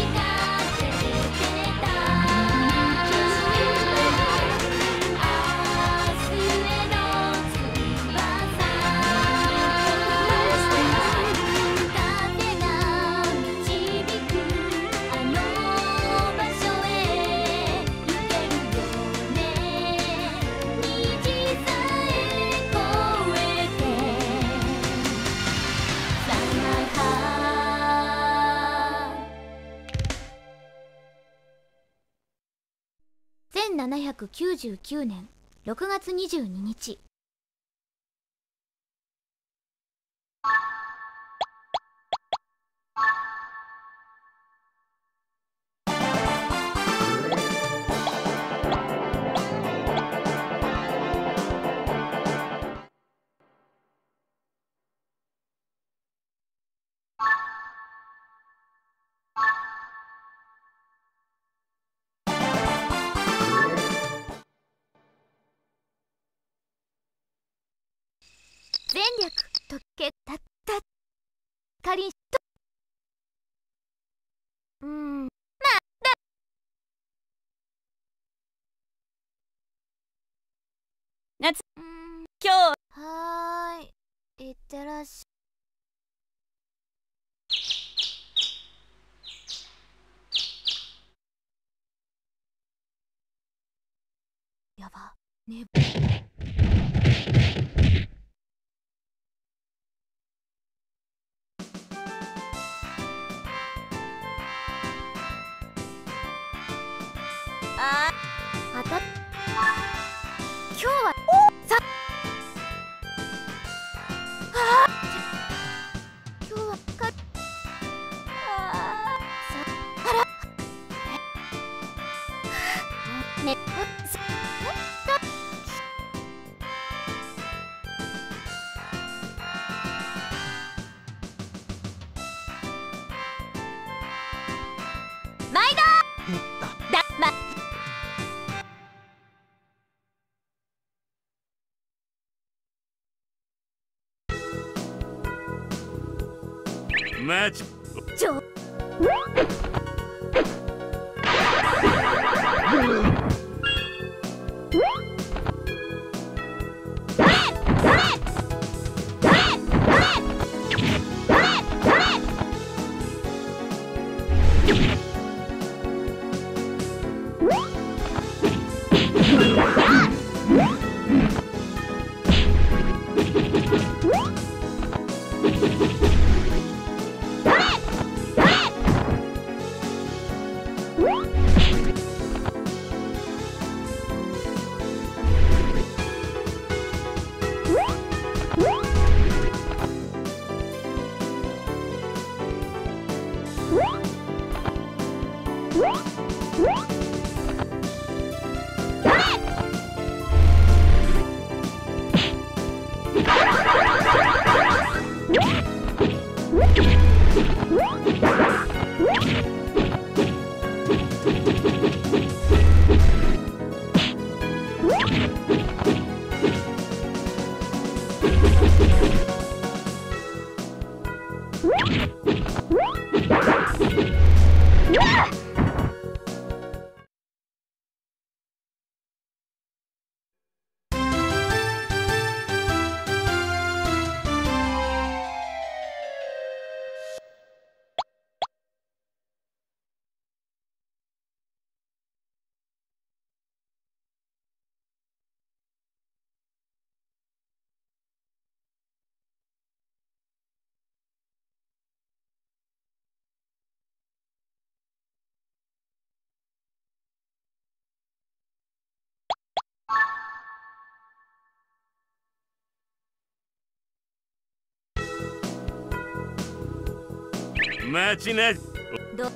きたい1999年6月22日。全力とけたった。かりんとうんまあだ。夏。うん。今日。はーい。いってらっしゃやば。ねマ待ちなど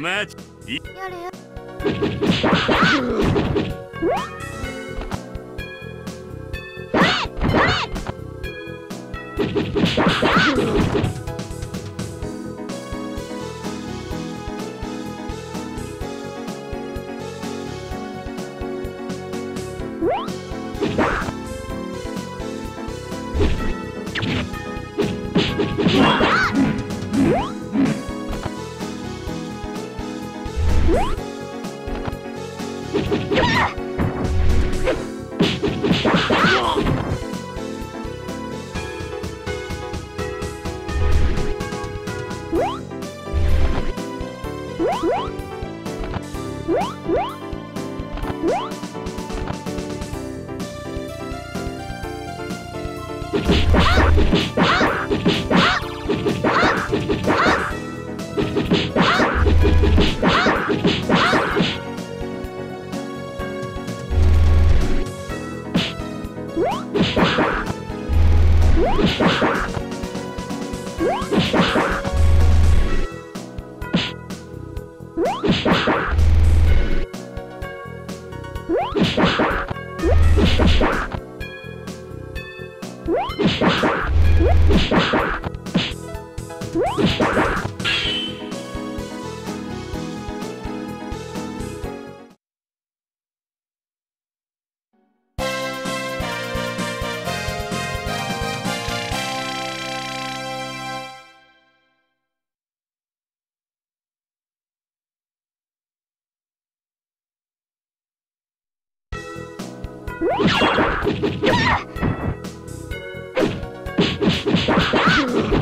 マジやれよ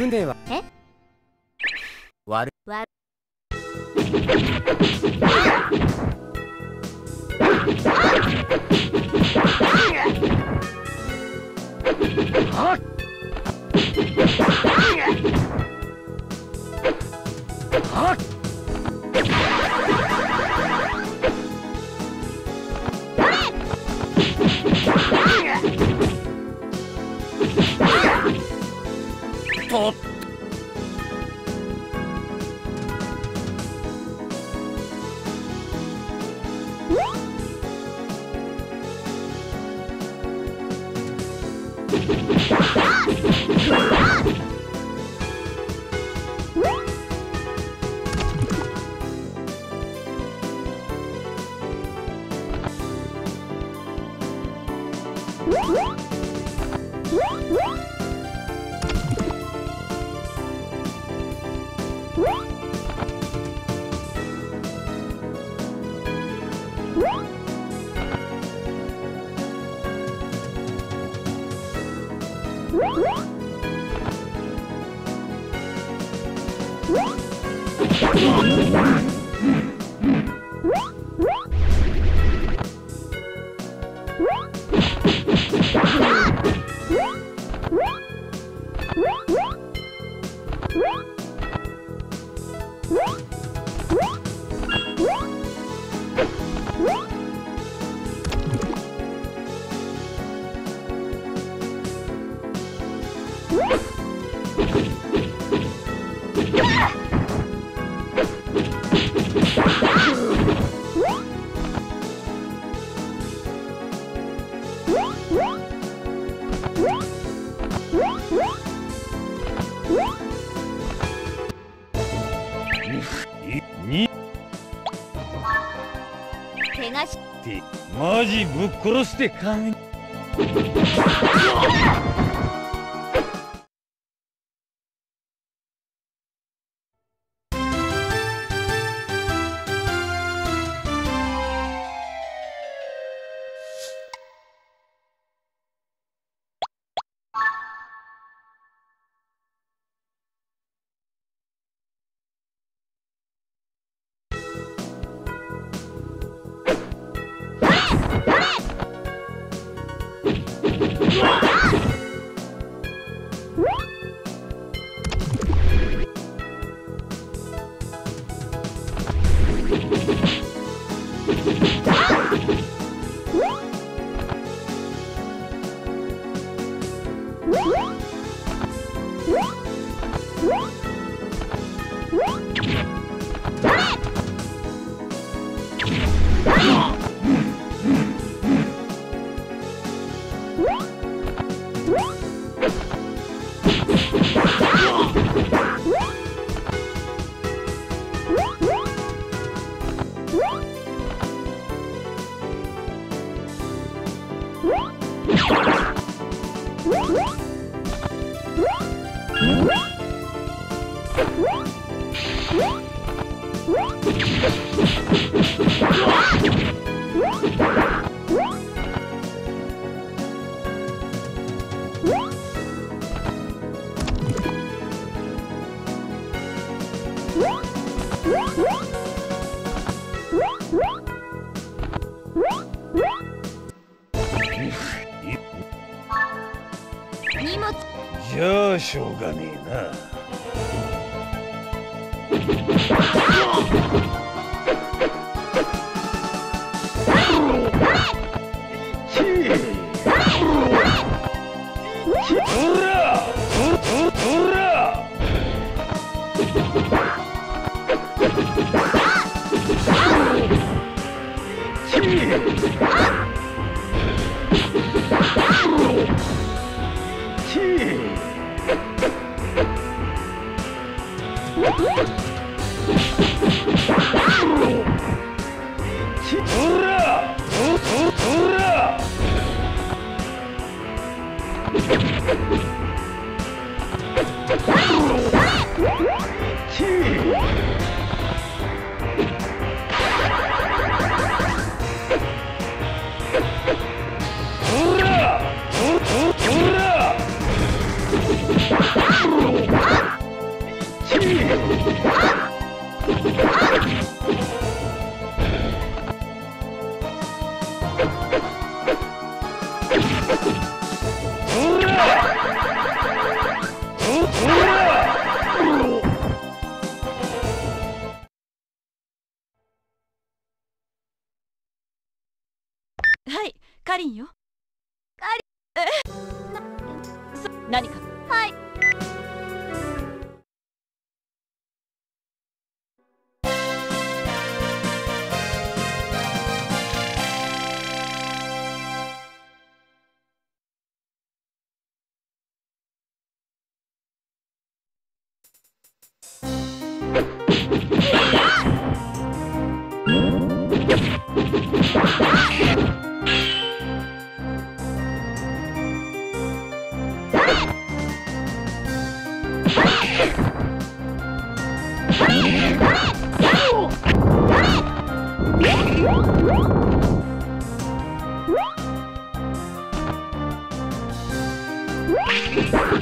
船は？え？悪わと People Oh, my God. 怪我しってマジぶっ殺してかん。Woo! しょうがねえな。ほら。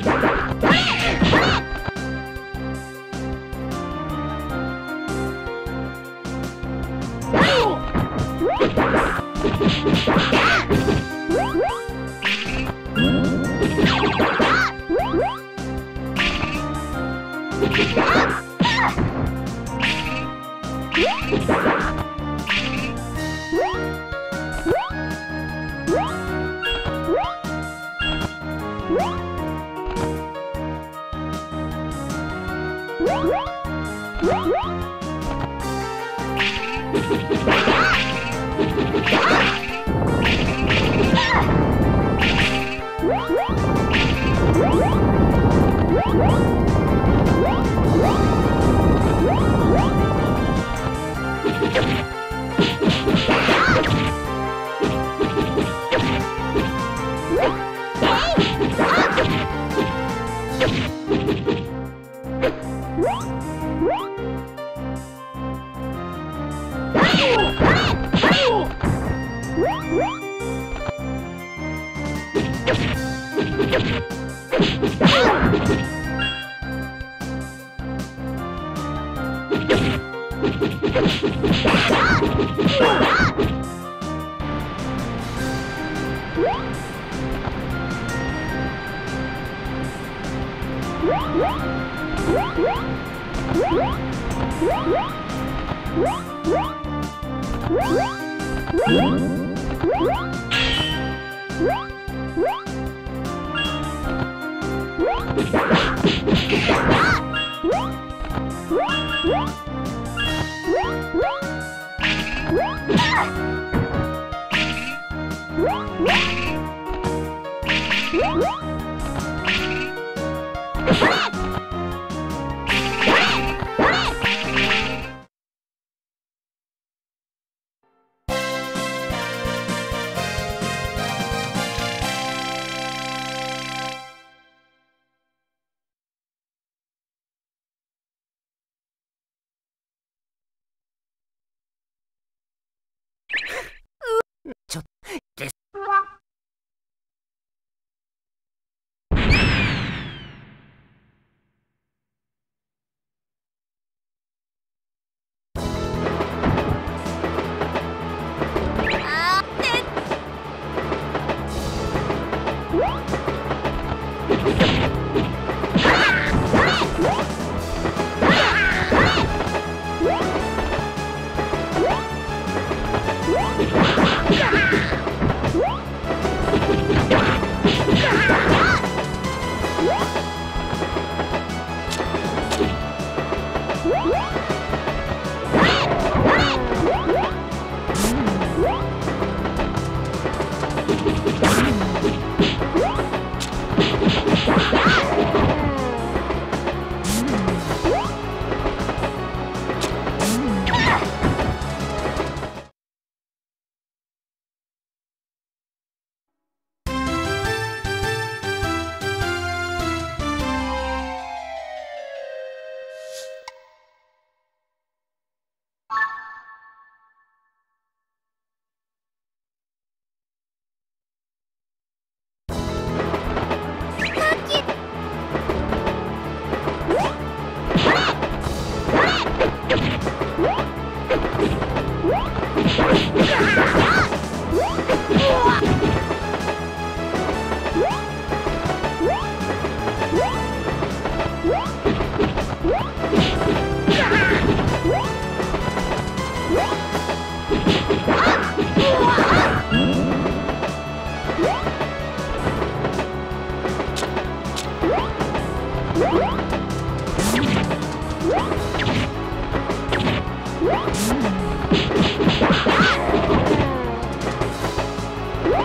Woo! Ah! Ah!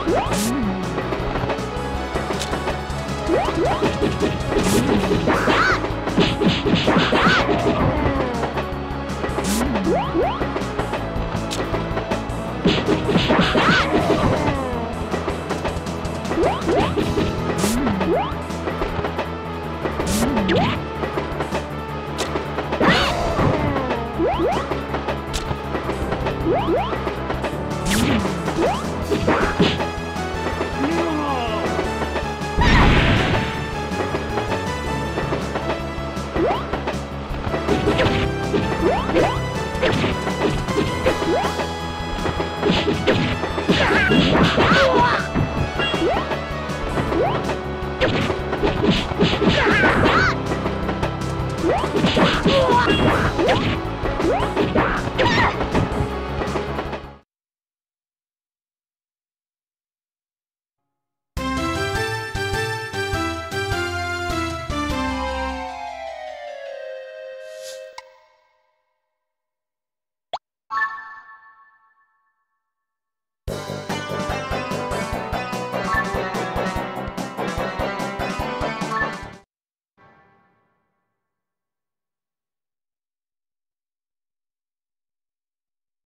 Ah!